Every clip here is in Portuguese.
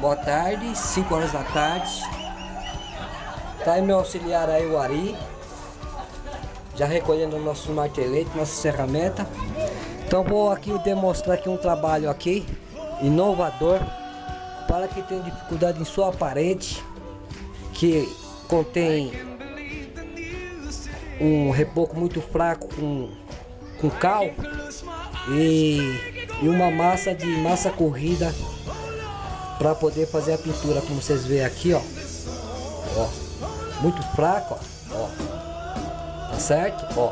Boa tarde, 5 horas da tarde. Tá aí meu auxiliar aí, o Ari. Já recolhendo nossos marteletes, nossa ferramenta. Então vou aqui demonstrar aqui um trabalho aqui, inovador, para quem tem dificuldade em sua parede, que contém um reboco muito fraco com, com cal e, e uma massa de massa corrida para poder fazer a pintura, como vocês veem aqui, ó. ó muito fraco, ó. ó. Tá certo? Ó.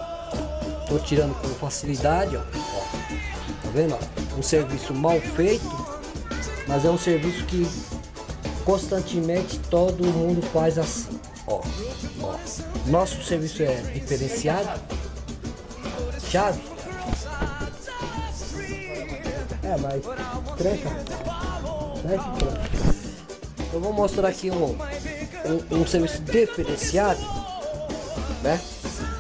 Tô tirando com facilidade, ó. ó. Tá vendo? Ó? Um serviço mal feito, mas é um serviço que constantemente todo mundo faz assim. Ó, ó. Nosso serviço é diferenciado. Chave. É, mas tranca. Eu vou mostrar aqui um, um, um, serviço diferenciado, né?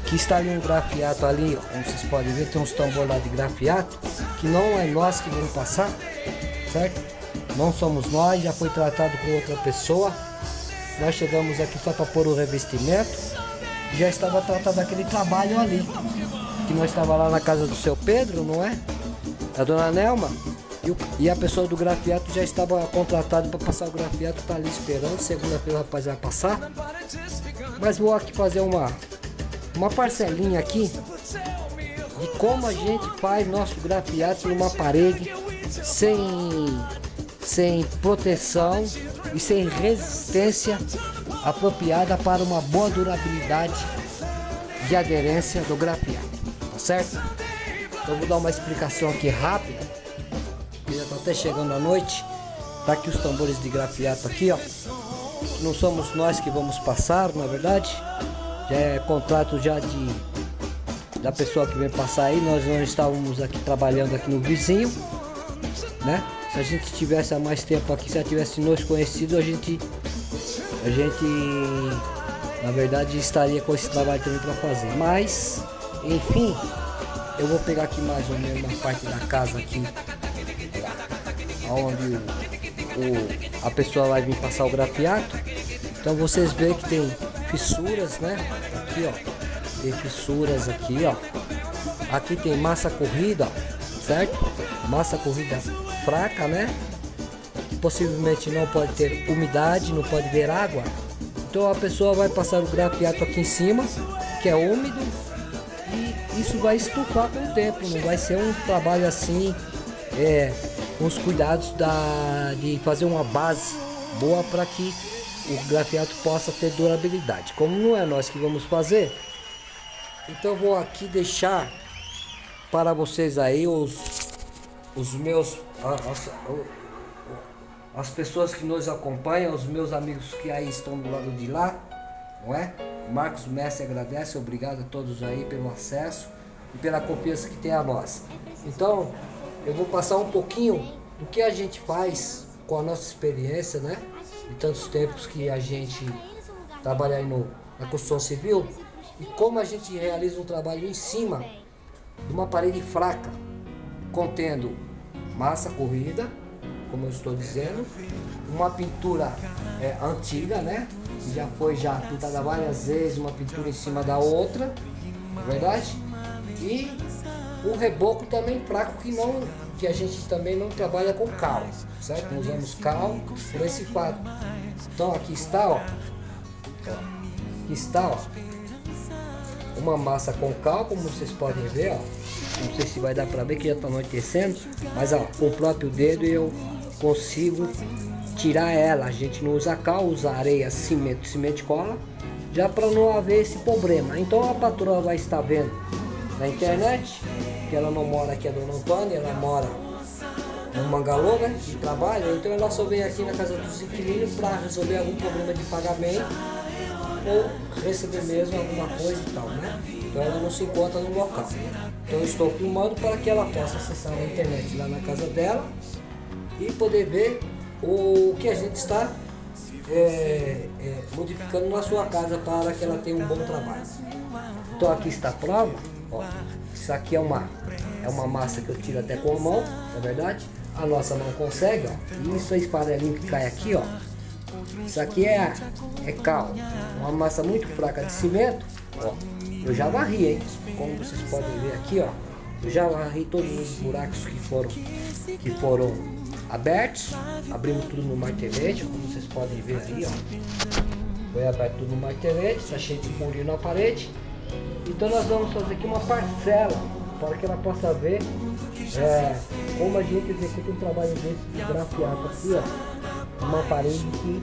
Que está ali um grafiato ali, ó, como vocês podem ver, tem uns tambor lá de grafiato, que não é nós que vamos passar, certo? Não somos nós, já foi tratado com outra pessoa. Nós chegamos aqui só para pôr o revestimento. Já estava tratado aquele trabalho ali. Que nós estava lá na casa do seu Pedro, não é? A dona Nelma. E, a pessoa do grafiato já estava contratado para passar o grafiato, está ali esperando. Segunda-feira o rapaz vai passar. Mas vou aqui fazer uma, uma parcelinha aqui de como a gente faz nosso grafiato numa parede sem, sem proteção e sem resistência apropriada para uma boa durabilidade de aderência do grafiato, tá certo? Então vou dar uma explicação aqui rápida já até chegando a noite. Tá aqui os tambores de grafiato aqui, ó. Não somos nós que vamos passar, na é verdade. Já é contrato já de da pessoa que vem passar aí. Nós não estávamos aqui trabalhando aqui no vizinho, né? Se a gente tivesse há mais tempo aqui, se ela tivesse nos conhecido, a gente a gente na verdade estaria com esse trabalho também para fazer. Mas, enfim, eu vou pegar aqui mais ou menos uma parte da casa aqui onde o, a pessoa vai vir passar o grafiato. Então vocês veem que tem fissuras, né? Aqui, ó. Tem fissuras aqui, ó. Aqui tem massa corrida, ó, certo? Massa corrida fraca, né? Possivelmente não pode ter umidade, não pode ver água. Então a pessoa vai passar o grafiato aqui em cima, que é úmido, e isso vai estufar com o tempo. Não vai ser um trabalho assim é, os cuidados da, de fazer uma base boa para que o grafiato possa ter durabilidade. Como não é nós que vamos fazer, então vou aqui deixar para vocês aí os, os meus as, as pessoas que nos acompanham, os meus amigos que aí estão do lado de lá, não é? Marcos Messi agradece, obrigado a todos aí pelo acesso e pela confiança que tem a nós. Então, eu vou passar um pouquinho do que a gente faz com a nossa experiência, né? De tantos tempos que a gente trabalha aí no, na construção civil e como a gente realiza um trabalho em cima de uma parede fraca, contendo massa corrida, como eu estou dizendo, uma pintura é, antiga, né? Já foi já pintada várias vezes, uma pintura em cima da outra, é verdade? E o reboco também fraco que não que a gente também não trabalha com cal, certo? Usamos cal por esse fato. Então aqui está, ó. Aqui está, ó. Uma massa com cal, como vocês podem ver, ó. Não sei se vai dar para ver que já está anoitecendo, mas ó, com o próprio dedo eu consigo tirar ela. A gente não usa cal, usa areia, cimento, cimento cola, já para não haver esse problema. Então a patroa vai estar vendo na internet, que ela não mora aqui a Dona Antônia, ela mora no Mangalô, né, de trabalho, então ela só vem aqui na casa dos inquilinos para resolver algum problema de pagamento ou receber mesmo alguma coisa e tal, né? Então ela não se encontra no local. Então eu estou filmando para que ela possa acessar a internet lá na casa dela e poder ver o que a gente está é, é, modificando na sua casa para que ela tenha um bom trabalho. Então aqui está a prova Ó, isso aqui é uma, é uma massa que eu tiro até com a mão, é verdade? a nossa mão consegue, ó. Isso é esfarelinho que cai aqui, ó. Isso aqui é, é cal, uma massa muito fraca de cimento, ó. Eu já varri, hein? Como vocês podem ver aqui, ó. Eu já varri todos os buracos que foram, que foram abertos. Abrimos tudo no martelete, como vocês podem ver aí, ó. Foi aberto tudo no martelete, tá cheio de furinho na parede. Então nós vamos fazer aqui uma parcela para que ela possa ver é, como a gente executa um trabalho desse de grafiato aqui, ó. Uma parede que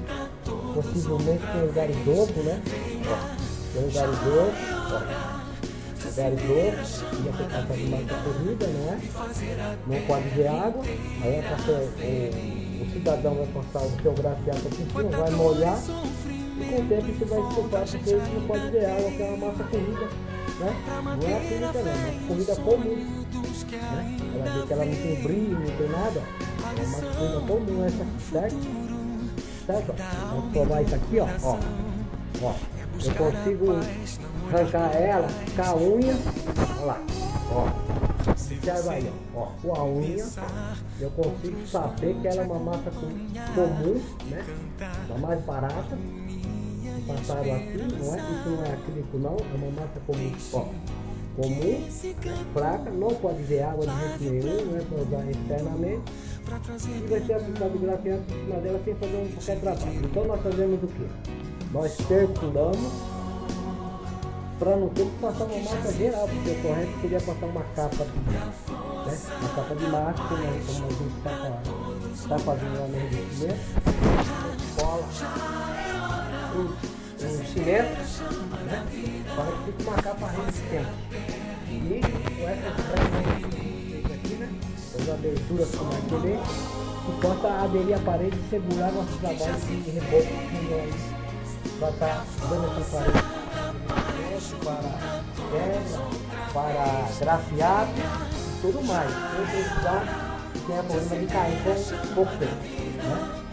possivelmente tem lugar dobro, né? Tem lugar dobro, ó. Lugar dobro, e a passar de marca corrida, não é? Não pode ver água, aí a o, o cidadão vai passar o seu grafiato aqui em cima, vai molhar com o tempo você vai desculpar porque ele não pode ver água, que é uma massa corrida, né? Não é a química não, é corrida comum. Né? Ela vê que ela não tem brilho, não tem nada. É uma corrida comum essa aqui, certo? Certo? Vamos provar isso aqui, ó. ó. ó. Eu consigo arrancar ela com a unha. Olha lá. Ó. Observa aí, ó. Com a unha eu consigo saber que ela é uma massa comum, né? Uma mais barata passaram aqui, não é? Isso não é acrílico não, é uma massa comum, ó, comum, fraca, não pode ver água de jeito nenhum, não é para usar externamente. E vai ser aplicado grafiante em cima dela sem fazer qualquer trabalho. Então nós fazemos o que? Nós perfuramos para não ter que passar uma massa geral, porque o correto seria passar uma capa, né? uma capa de massa, né? como a gente está tá fazendo lá no revestimento, cola, um cimento né, para que fique uma capa resistente. E com essas frentes aqui, né, as aberturas com martelete, que possa aderir à parede e segurar nosso trabalho de reboco para estar tá dando essa parede para pedra, para grafiado e tudo mais. Sem precisar que tenha problema de cair com pouco tempo. Né?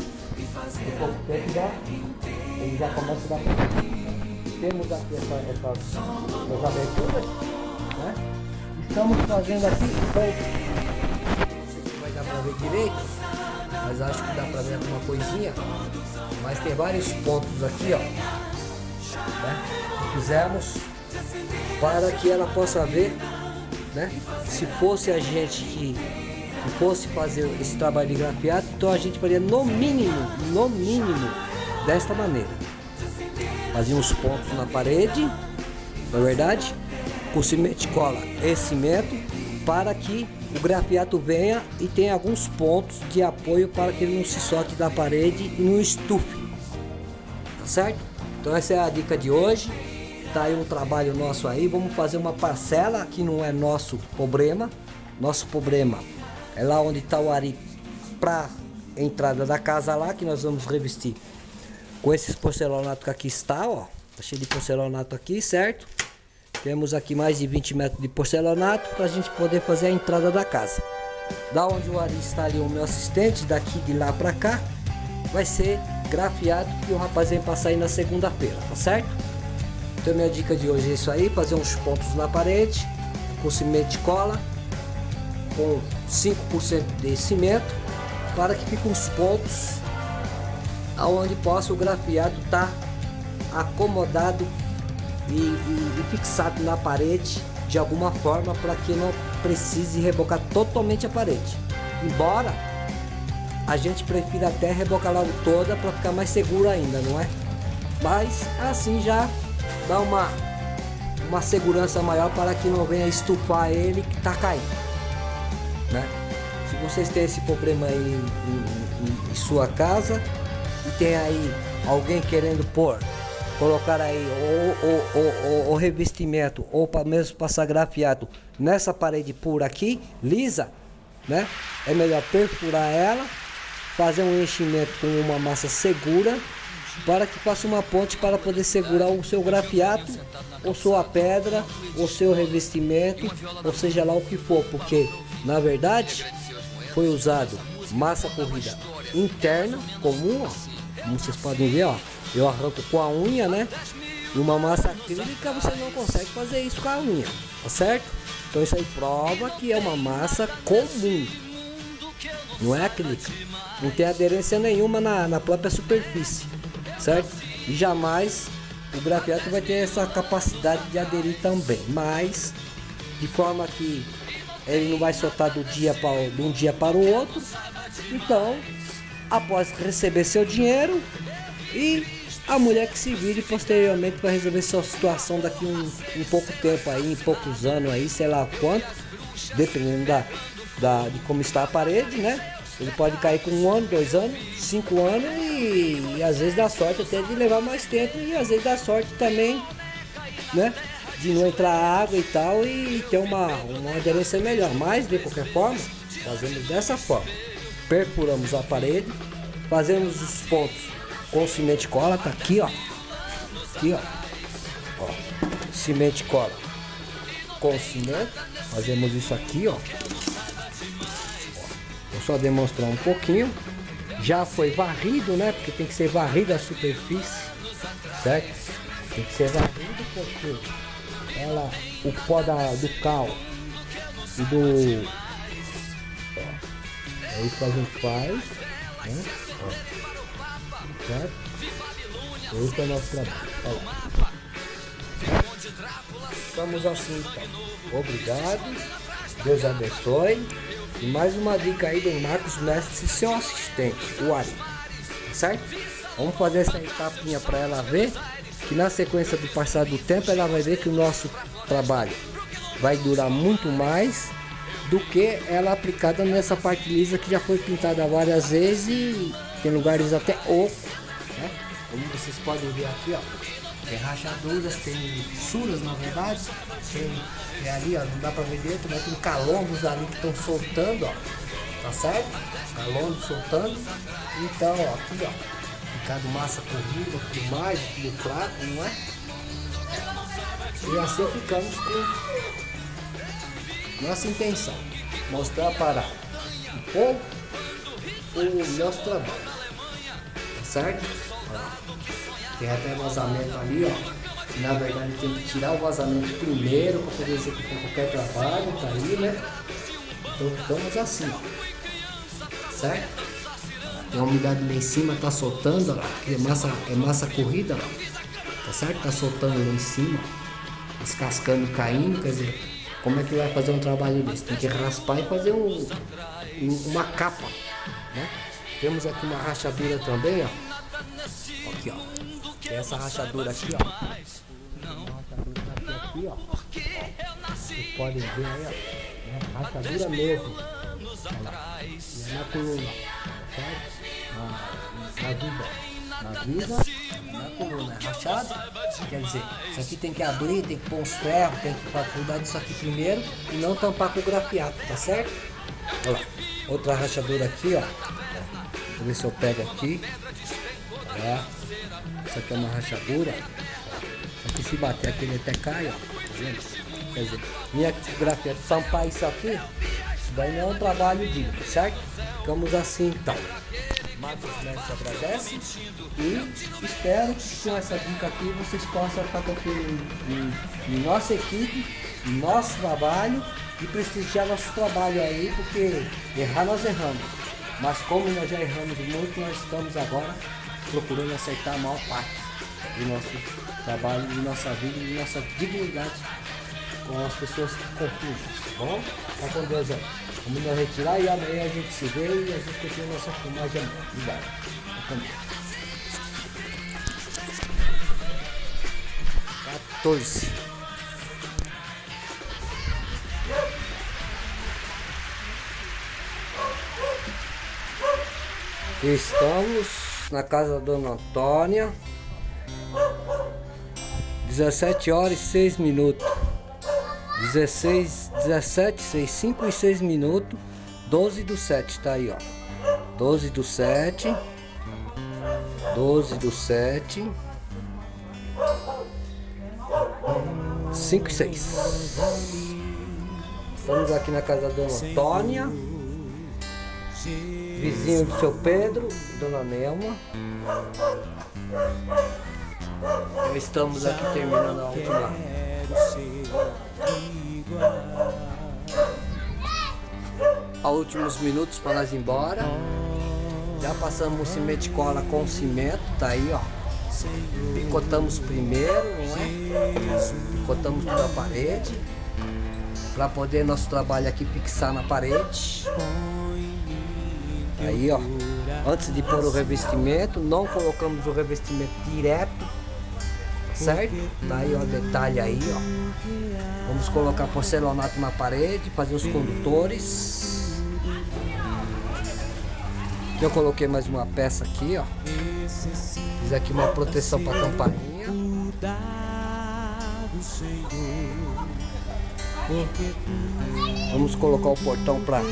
Em pouco tempo já ele já começa a dar Temos aqui essa, essas, essas aberturas, né? Estamos fazendo aqui, então, não sei se vai dar para ver direito, mas acho que dá para ver alguma coisinha. Mas tem vários pontos aqui, ó, né? Que fizemos para que ela possa ver, né? Se fosse a gente que fosse fazer esse trabalho de grafiado, então a gente faria no mínimo, no mínimo, desta maneira. Fazia uns pontos na parede, na é verdade, com cimento cola e cimento, para que o grafiato venha e tenha alguns pontos de apoio para que ele não se solte da parede e não estufe. Tá certo? Então essa é a dica de hoje. Tá aí um trabalho nosso aí. Vamos fazer uma parcela que não é nosso problema. Nosso problema é lá onde está o ari para entrada da casa lá que nós vamos revestir com esses porcelanato que aqui está, ó. Tá cheio de porcelanato aqui, certo? Temos aqui mais de 20 metros de porcelanato para a gente poder fazer a entrada da casa. Da onde o Ari está ali, o meu assistente, daqui de lá para cá, vai ser grafiado e o rapaz vem passar aí na segunda-feira, tá certo? Então minha dica de hoje é isso aí, fazer uns pontos na parede, com cimento de cola, com 5% de cimento, para que fiquem os pontos aonde possa o grafiado estar tá acomodado e, e, e, fixado na parede de alguma forma para que não precise rebocar totalmente a parede. Embora a gente prefira até rebocar logo toda para ficar mais seguro ainda, não é? Mas assim já dá uma uma segurança maior para que não venha estufar ele que está caindo, né? Se vocês têm esse problema aí em, em, em sua casa, e tem aí alguém querendo pôr, colocar aí o, o, o, o revestimento ou para mesmo passar grafiado nessa parede por aqui, lisa, né? É melhor perfurar ela, fazer um enchimento com uma massa segura para que faça uma ponte para poder segurar o seu grafiato, ou sua pedra, ou seu revestimento, ou seja lá o que for, porque na verdade foi usado massa corrida interna comum, como vocês podem ver, ó, eu arranco com a unha, né? E uma massa acrílica você não consegue fazer isso com a unha, tá certo? Então isso aí prova que é uma massa comum. não é acrílica. Não tem aderência nenhuma na, na própria superfície, certo? E jamais o grafiato vai ter essa capacidade de aderir também, mas de forma que ele não vai soltar do dia para, de um dia para o outro. Então, após receber seu dinheiro e a mulher que se vire posteriormente para resolver sua situação daqui um, um pouco tempo aí, em poucos anos aí, sei lá quanto, dependendo da, da, de como está a parede, né? Ele pode cair com um ano, dois anos, cinco anos e, e às vezes dá sorte até de levar mais tempo e às vezes dá sorte também, né? De não entrar água e tal e ter uma, uma aderência melhor. Mas de qualquer forma, fazemos dessa forma. Perfuramos a parede, fazemos os pontos com cimento cola, tá aqui ó. Aqui ó. ó cimento cola com cimento. Fazemos isso aqui ó Vou só demonstrar um pouquinho. Já foi varrido, né? Porque tem que ser varrido a superfície, certo? Tem que ser varrido porque ela, o pó da, do cal e do... isso que a gente faz, né? Ó, certo? Esse é o nosso trabalho. Olha Estamos assim então. Obrigado. Deus abençoe. E mais uma dica aí do Marcos Mestre, seu assistente, o Ari. Tá certo? Vamos fazer essa etapinha para ela ver que na sequência do passar do tempo ela vai ver que o nosso trabalho vai durar muito mais do que ela aplicada nessa parte lisa que já foi pintada várias vezes e tem lugares até oco, né? Como vocês podem ver aqui, ó. Tem rachaduras, tem fissuras na verdade. Tem, tem ali, ó, não dá pra ver dentro, mas tem calombos ali que estão soltando, ó. Tá certo? Calombos soltando. Então, ó, aqui, ó. Picado massa corrida, tudo mais, tudo claro, não é? E assim ficamos com nossa intenção. Mostrar para o povo o nosso trabalho. Tá certo? Tem até vazamento ali, ó. Na verdade tem que tirar o vazamento primeiro para poder executar qualquer trabalho, tá aí, né? Então ficamos assim, ó. Certo? Tem a umidade lá em cima, tá soltando, ó. É massa, é massa corrida, ó. Tá certo? Tá soltando lá em cima, descascando caindo, quer dizer, como é que vai fazer um trabalho desse? Tem que raspar e fazer um, uma capa, né? Temos aqui uma rachadura também, ó. Aqui, ó. Tem essa rachadura aqui, ó. aqui, ó. Vocês podem ver aí, ó. É rachadura mesmo. E é na coluna, certo? Na, na vida. Na vida, na coluna. É rachado. Quer dizer, isso aqui tem que abrir, tem que pôr uns ferros, tem que cuidar disso aqui primeiro e não tampar com o grafiato, tá certo? Olha lá. Outra rachadura aqui, ó. Deixa eu ver se eu pego aqui. É. Isso aqui é uma rachadura. Só que se bater aqui ele até cai, ó. Tá vendo? Quer dizer, minha grafia tampar isso aqui, isso daí não é um trabalho digno, certo? Ficamos assim então. Marcos Mestre agradece e espero que com essa dica aqui vocês possam estar confiando em, em nossa equipe, em nosso trabalho e prestigiar nosso trabalho aí, porque errar nós erramos. Mas como nós já erramos muito, nós estamos agora procurando aceitar a maior parte do nosso trabalho, de nossa vida e de nossa dignidade com as pessoas confiam, tá bom? Tá com Deus aí. Vamos nos retirar e amanhã a gente se vê e a gente continua nossa filmagem. Obrigado. Tá com Deus. 14. Estamos na casa da Dona Antônia. 17 horas e 6 minutos. 16, 17, 6, 5 e 6 minutos. 12 do 7, tá aí, ó. 12 do 7. 12 do 7. 5 e 6. Estamos aqui na casa da Dona Antônia vizinho do seu Pedro, Dona Nelma. Estamos aqui terminando a última. A últimos minutos para nós ir embora. Já passamos o cimento cola com cimento, tá aí ó. Picotamos primeiro, não é? Picotamos toda a parede. Para poder nosso trabalho aqui fixar na parede. Aí ó. Antes de pôr o revestimento, não colocamos o revestimento direto. Certo? Tá aí ó, detalhe aí ó. Vamos colocar porcelanato na parede, fazer os condutores. Eu coloquei mais uma peça aqui, ó. Fiz aqui uma proteção para a campainha. Vamos colocar o portão para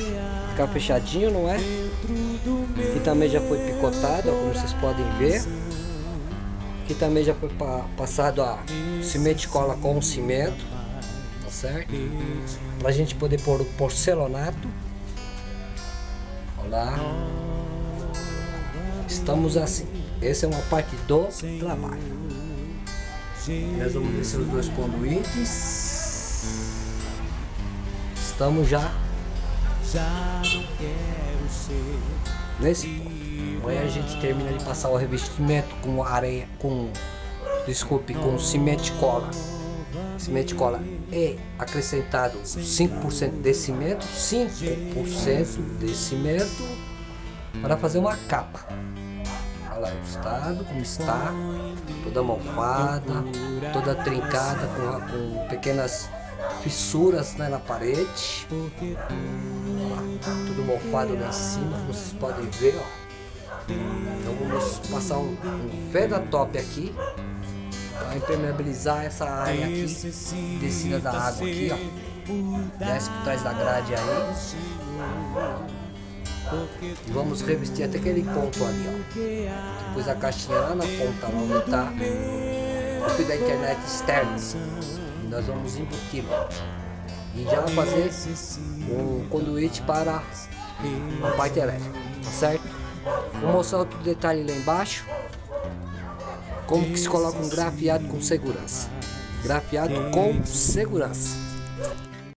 ficar fechadinho, não é? Que também já foi picotado, ó, como vocês podem ver. Que também já foi pa passado a cimento cola com cimento, tá certo? Pra gente poder pôr o porcelanato. Olha lá. Estamos assim. Essa é uma parte do trabalho. Nós vamos descer os dois conduítes. Estamos já nesse ponto. Amanhã a gente termina de passar o revestimento com areia, com desculpe, com cimento cola. Cimento cola é acrescentado 5% de cimento, 5% de cimento para fazer uma capa lá o estado, como está, toda mofada, toda trincada, com, com pequenas fissuras né, na parede. tudo mofado lá em cima, como vocês podem ver. Ó. Então vamos passar um, um feda top aqui para impermeabilizar essa área aqui, descida da água aqui, ó. Desce por trás da grade aí. E vamos revestir até aquele ponto ali, ó. Depois a caixinha lá na ponta, onde tá o fio da internet externo. E nós vamos embutir, E já fazer um conduíte para a parte elétrica, tá certo? Vou mostrar outro detalhe lá embaixo. Como que se coloca um grafiado com segurança. Grafiado com segurança.